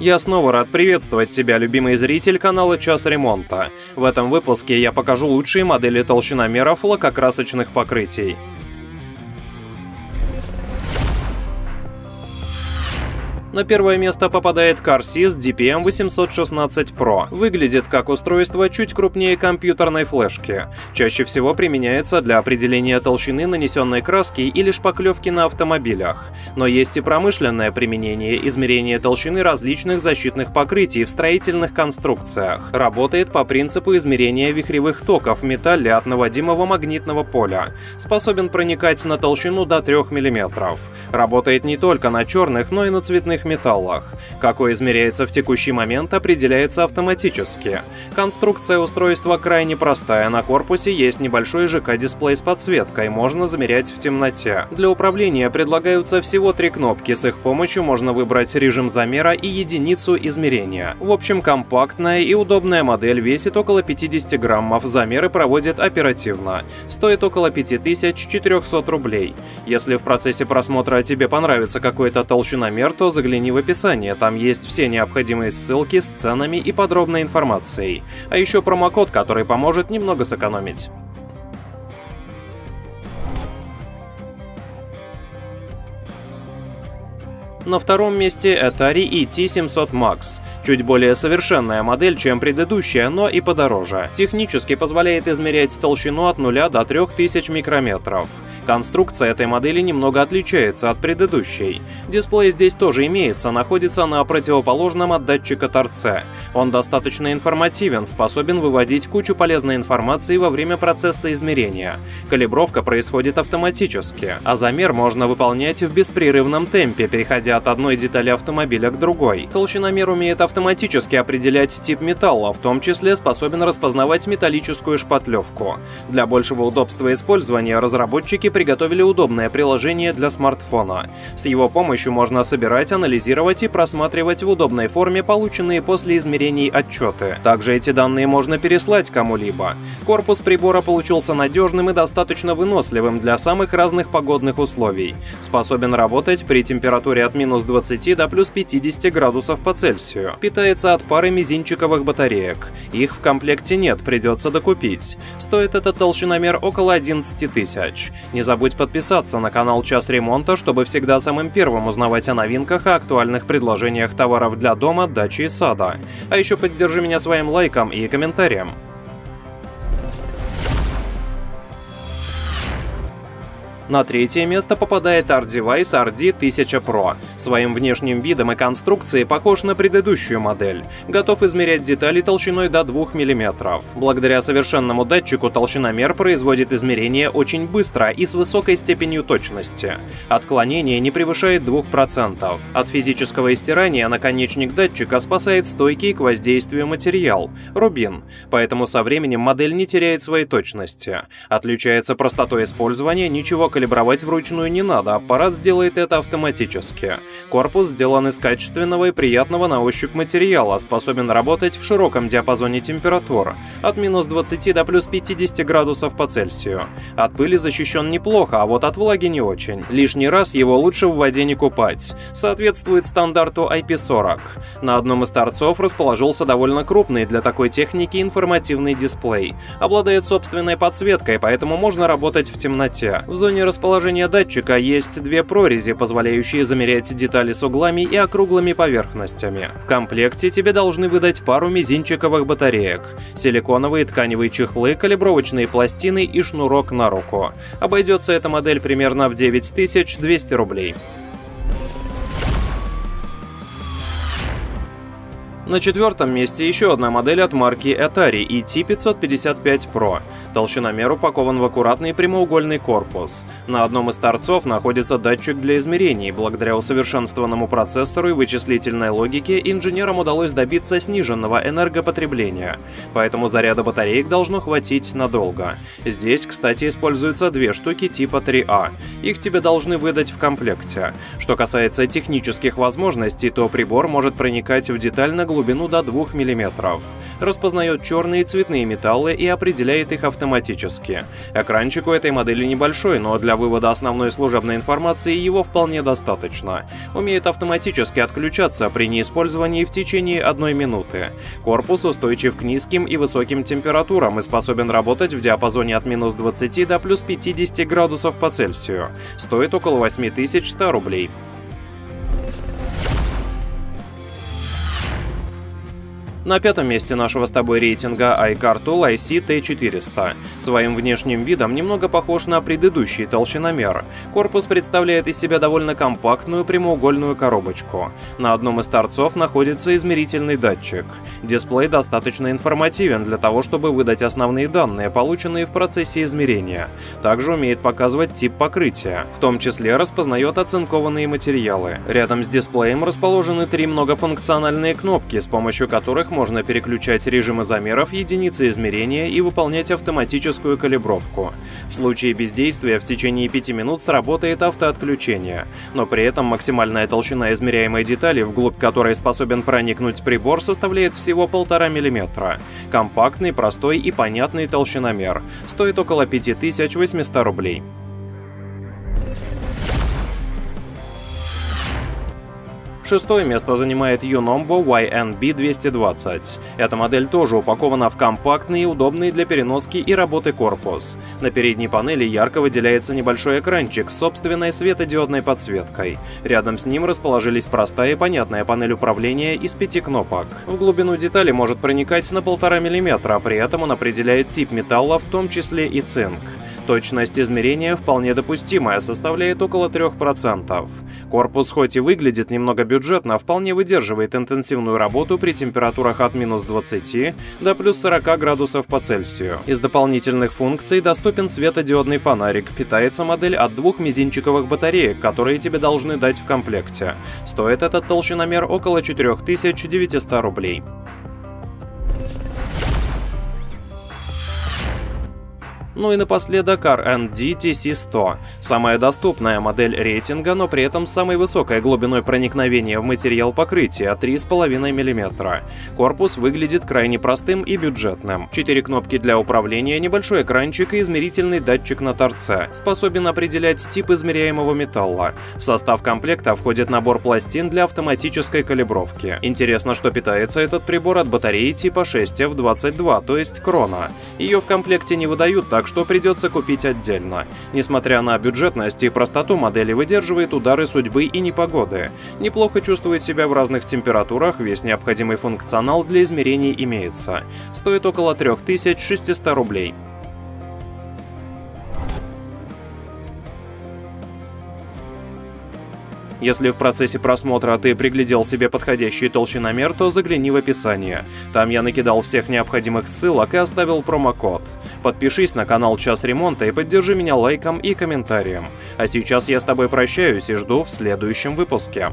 Я снова рад приветствовать тебя, любимый зритель канала Час Ремонта. В этом выпуске я покажу лучшие модели толщиномеров лакокрасочных покрытий. На первое место попадает CarSys DPM 816 Pro. Выглядит как устройство чуть крупнее компьютерной флешки. Чаще всего применяется для определения толщины нанесенной краски или шпаклевки на автомобилях. Но есть и промышленное применение измерения толщины различных защитных покрытий в строительных конструкциях. Работает по принципу измерения вихревых токов в металле от наводимого магнитного поля. Способен проникать на толщину до 3 мм. Работает не только на черных, но и на цветных металлах. Какой измеряется в текущий момент, определяется автоматически. Конструкция устройства крайне простая, на корпусе есть небольшой ЖК-дисплей с подсветкой, можно замерять в темноте. Для управления предлагаются всего три кнопки, с их помощью можно выбрать режим замера и единицу измерения. В общем, компактная и удобная модель весит около 50 граммов, замеры проводит оперативно. Стоит около 5400 рублей. Если в процессе просмотра тебе понравится какой-то толщиномер, то загляни загляни в описание, там есть все необходимые ссылки с ценами и подробной информацией. А еще промокод, который поможет немного сэкономить. На втором месте Atari ET700 Max. Чуть более совершенная модель, чем предыдущая, но и подороже. Технически позволяет измерять толщину от 0 до 3000 микрометров. Конструкция этой модели немного отличается от предыдущей. Дисплей здесь тоже имеется, находится на противоположном от датчика торце. Он достаточно информативен, способен выводить кучу полезной информации во время процесса измерения. Калибровка происходит автоматически, а замер можно выполнять в беспрерывном темпе, переходя от одной детали автомобиля к другой. Толщиномер умеет автоматически определять тип металла, в том числе способен распознавать металлическую шпатлевку. Для большего удобства использования разработчики приготовили удобное приложение для смартфона. С его помощью можно собирать, анализировать и просматривать в удобной форме полученные после измерений отчеты. Также эти данные можно переслать кому-либо. Корпус прибора получился надежным и достаточно выносливым для самых разных погодных условий. Способен работать при температуре от минус 20 до плюс 50 градусов по Цельсию питается от пары мизинчиковых батареек. Их в комплекте нет, придется докупить. Стоит этот толщиномер около 11 тысяч. Не забудь подписаться на канал Час Ремонта, чтобы всегда самым первым узнавать о новинках и актуальных предложениях товаров для дома, дачи и сада. А еще поддержи меня своим лайком и комментарием. На третье место попадает Art-Device RD1000 Pro. Своим внешним видом и конструкцией похож на предыдущую модель. Готов измерять детали толщиной до 2 мм. Благодаря совершенному датчику толщиномер производит измерения очень быстро и с высокой степенью точности. Отклонение не превышает 2%. От физического истирания наконечник датчика спасает стойкий к воздействию материал – рубин. Поэтому со временем модель не теряет своей точности. Отличается простотой использования, ничего калибровать вручную не надо, аппарат сделает это автоматически. Корпус сделан из качественного и приятного на ощупь материала, способен работать в широком диапазоне температур, от минус 20 до плюс 50 градусов по Цельсию. От пыли защищен неплохо, а вот от влаги не очень. Лишний раз его лучше в воде не купать. Соответствует стандарту IP40. На одном из торцов расположился довольно крупный для такой техники информативный дисплей. Обладает собственной подсветкой, поэтому можно работать в темноте. В зоне расположения датчика есть две прорези, позволяющие замерять детали с углами и округлыми поверхностями. В комплекте тебе должны выдать пару мизинчиковых батареек, силиконовые тканевые чехлы, калибровочные пластины и шнурок на руку. Обойдется эта модель примерно в 9200 рублей. На четвертом месте еще одна модель от марки Atari ET555 Pro. Толщиномер упакован в аккуратный прямоугольный корпус. На одном из торцов находится датчик для измерений. Благодаря усовершенствованному процессору и вычислительной логике инженерам удалось добиться сниженного энергопотребления. Поэтому заряда батареек должно хватить надолго. Здесь, кстати, используются две штуки типа 3А. Их тебе должны выдать в комплекте. Что касается технических возможностей, то прибор может проникать в деталь на глубину до 2 мм. Распознает черные и цветные металлы и определяет их автоматически. Экранчик у этой модели небольшой, но для вывода основной служебной информации его вполне достаточно. Умеет автоматически отключаться при неиспользовании в течение одной минуты. Корпус устойчив к низким и высоким температурам и способен работать в диапазоне от минус 20 до плюс 50 градусов по Цельсию. Стоит около 8100 рублей. На пятом месте нашего с тобой рейтинга iCar Tool IC T400. Своим внешним видом немного похож на предыдущий толщиномер. Корпус представляет из себя довольно компактную прямоугольную коробочку. На одном из торцов находится измерительный датчик. Дисплей достаточно информативен для того, чтобы выдать основные данные, полученные в процессе измерения. Также умеет показывать тип покрытия, в том числе распознает оцинкованные материалы. Рядом с дисплеем расположены три многофункциональные кнопки, с помощью которых можно переключать режимы замеров, единицы измерения и выполнять автоматическую калибровку. В случае бездействия в течение 5 минут сработает автоотключение, но при этом максимальная толщина измеряемой детали, вглубь которой способен проникнуть прибор, составляет всего 1,5 мм. Компактный, простой и понятный толщиномер. Стоит около 5800 рублей. Шестое место занимает Unombo YNB220. Эта модель тоже упакована в компактный и удобный для переноски и работы корпус. На передней панели ярко выделяется небольшой экранчик с собственной светодиодной подсветкой. Рядом с ним расположились простая и понятная панель управления из пяти кнопок. В глубину детали может проникать на 1,5 мм, при этом он определяет тип металла, в том числе и цинк. Точность измерения вполне допустимая, составляет около 3%. Корпус хоть и выглядит немного бюджетно, вполне выдерживает интенсивную работу при температурах от минус 20 до плюс 40 градусов по Цельсию. Из дополнительных функций доступен светодиодный фонарик, питается модель от двух мизинчиковых батареек, которые тебе должны дать в комплекте. Стоит этот толщиномер около 4900 рублей. Ну и напоследок R&D TC100. Самая доступная модель рейтинга, но при этом с самой высокой глубиной проникновения в материал покрытия 3,5 мм. Корпус выглядит крайне простым и бюджетным. Четыре кнопки для управления, небольшой экранчик и измерительный датчик на торце. Способен определять тип измеряемого металла. В состав комплекта входит набор пластин для автоматической калибровки. Интересно, что питается этот прибор от батареи типа 6F22, то есть крона. Ее в комплекте не выдают, так так что придется купить отдельно. Несмотря на бюджетность и простоту, модели выдерживает удары судьбы и непогоды. Неплохо чувствует себя в разных температурах, весь необходимый функционал для измерений имеется. Стоит около 3600 рублей. Если в процессе просмотра ты приглядел себе подходящий толщиномер, то загляни в описание. Там я накидал всех необходимых ссылок и оставил промокод. Подпишись на канал Час Ремонта и поддержи меня лайком и комментарием. А сейчас я с тобой прощаюсь и жду в следующем выпуске.